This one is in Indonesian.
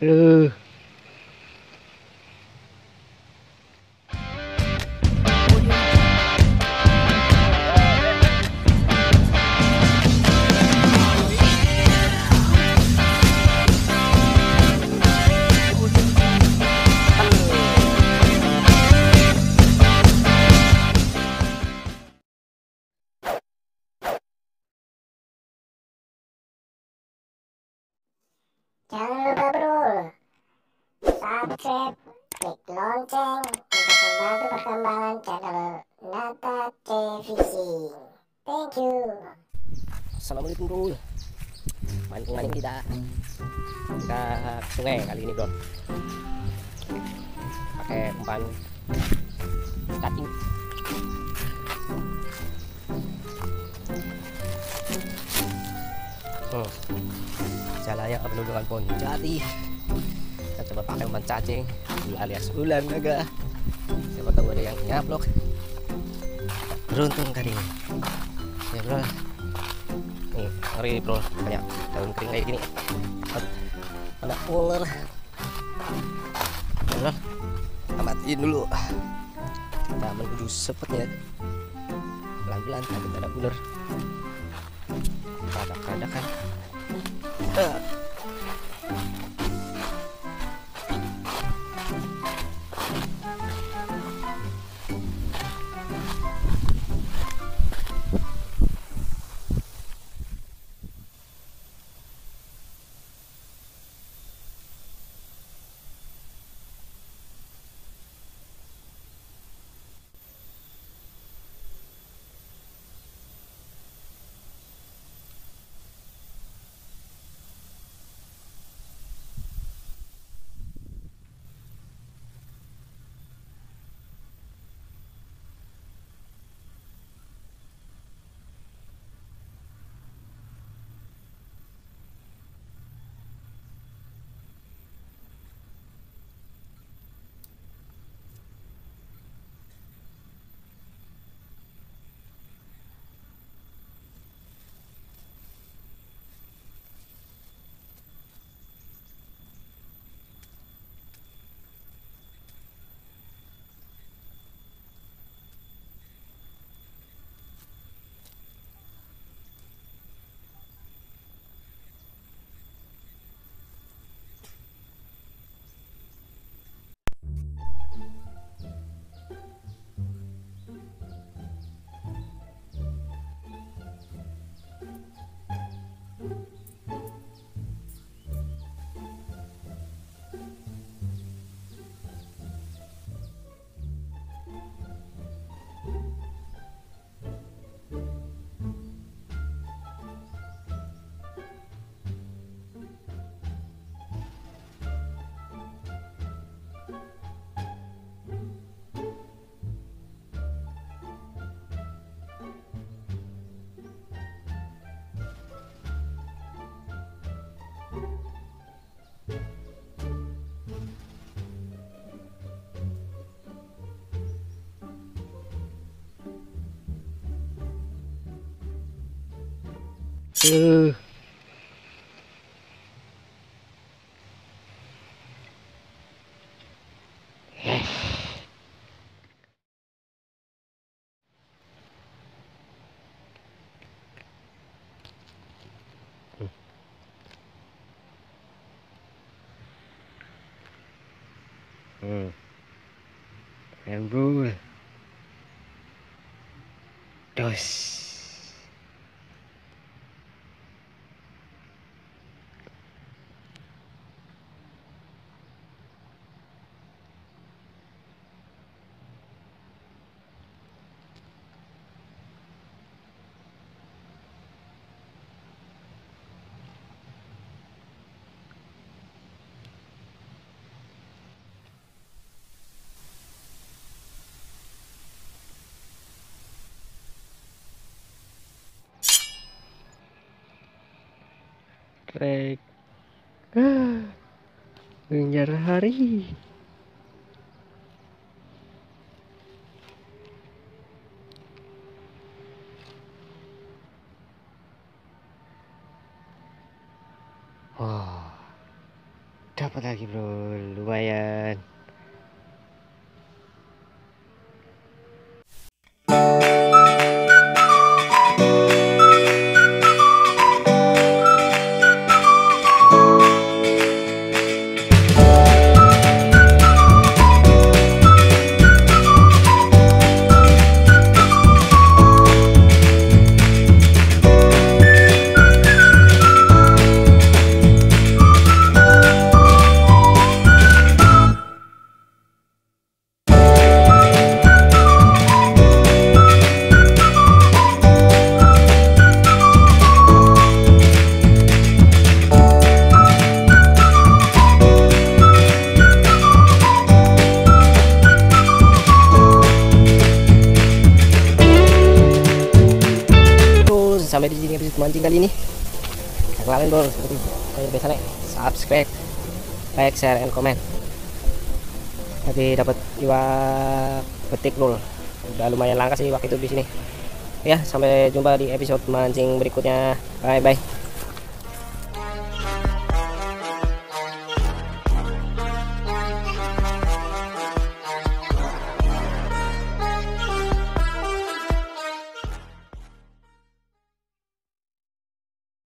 ừ Jangan lupa bro, subscribe, klik lonceng untuk membantu perkembangan channel Nata Televisi. Thank you. Assalamualaikum bro. Mancing-mancing kita Kita ke sungai kali ini bro. Pakai umpan cacing Jalaya penundukan pohon jati Kita coba pakai umpan cacing. Alias ulan naga. Siapa tahu ada yang nyaplok Beruntung kali ini. Ya bro. Nih ngeri bro. Banyak daun kering kayak gini. Ada ular? Bro. Amatin dulu. Kita menuju sepetnya pelan-pelan takut ada ular. Kadak-kadakan uh. ừ. Ừ. Em vui. Trời. Trek. Ah. Mengejar hari. Wah. dapat lagi bro lumayan sampai di sini episode mancing kali ini. Lain bro seperti kayak biasanya subscribe like share and comment. Tapi dapat dua petik lul udah lumayan langka sih waktu itu di sini. Ya sampai jumpa di episode mancing berikutnya. Bye bye